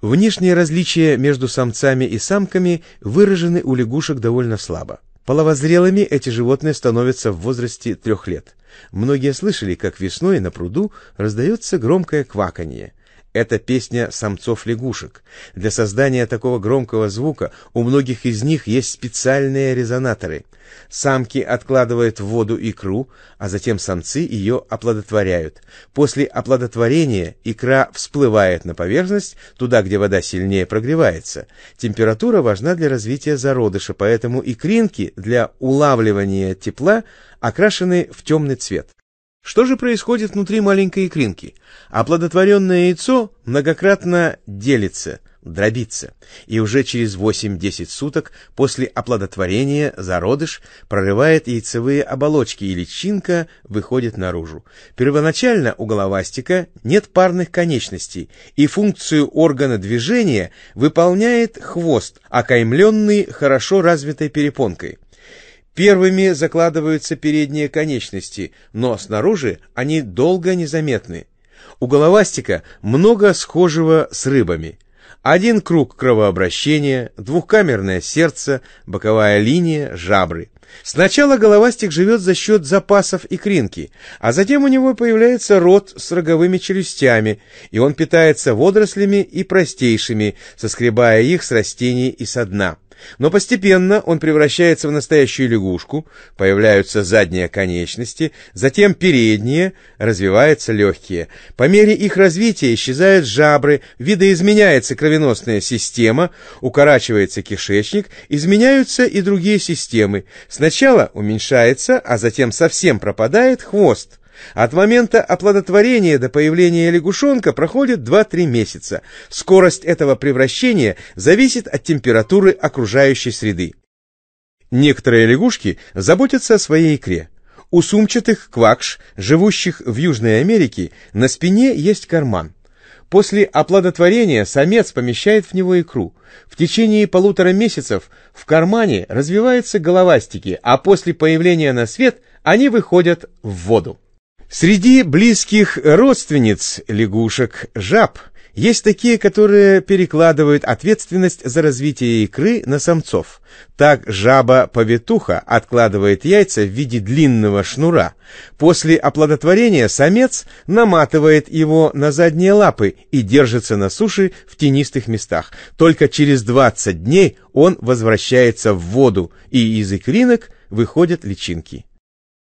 Внешние различия между самцами и самками выражены у лягушек довольно слабо. Половозрелыми эти животные становятся в возрасте трех лет. Многие слышали, как весной на пруду раздается громкое кваканье. Это песня самцов-лягушек. Для создания такого громкого звука у многих из них есть специальные резонаторы. Самки откладывают в воду икру, а затем самцы ее оплодотворяют. После оплодотворения икра всплывает на поверхность, туда, где вода сильнее прогревается. Температура важна для развития зародыша, поэтому икринки для улавливания тепла окрашены в темный цвет. Что же происходит внутри маленькой икринки? Оплодотворенное яйцо многократно делится, дробится, и уже через 8-10 суток после оплодотворения зародыш прорывает яйцевые оболочки, и личинка выходит наружу. Первоначально у головастика нет парных конечностей, и функцию органа движения выполняет хвост, окаймленный хорошо развитой перепонкой. Первыми закладываются передние конечности, но снаружи они долго незаметны. У головастика много схожего с рыбами. Один круг кровообращения, двухкамерное сердце, боковая линия, жабры. Сначала головастик живет за счет запасов икринки, а затем у него появляется рот с роговыми челюстями, и он питается водорослями и простейшими, соскребая их с растений и со дна. Но постепенно он превращается в настоящую лягушку, появляются задние конечности, затем передние, развиваются легкие. По мере их развития исчезают жабры, видоизменяется кровеносная система, укорачивается кишечник, изменяются и другие системы. Сначала уменьшается, а затем совсем пропадает хвост. От момента оплодотворения до появления лягушонка проходит 2-3 месяца. Скорость этого превращения зависит от температуры окружающей среды. Некоторые лягушки заботятся о своей икре. У сумчатых квакш, живущих в Южной Америке, на спине есть карман. После оплодотворения самец помещает в него икру. В течение полутора месяцев в кармане развиваются головастики, а после появления на свет они выходят в воду. Среди близких родственниц лягушек жаб есть такие, которые перекладывают ответственность за развитие икры на самцов. Так жаба-повитуха откладывает яйца в виде длинного шнура. После оплодотворения самец наматывает его на задние лапы и держится на суше в тенистых местах. Только через 20 дней он возвращается в воду, и из икринок выходят личинки.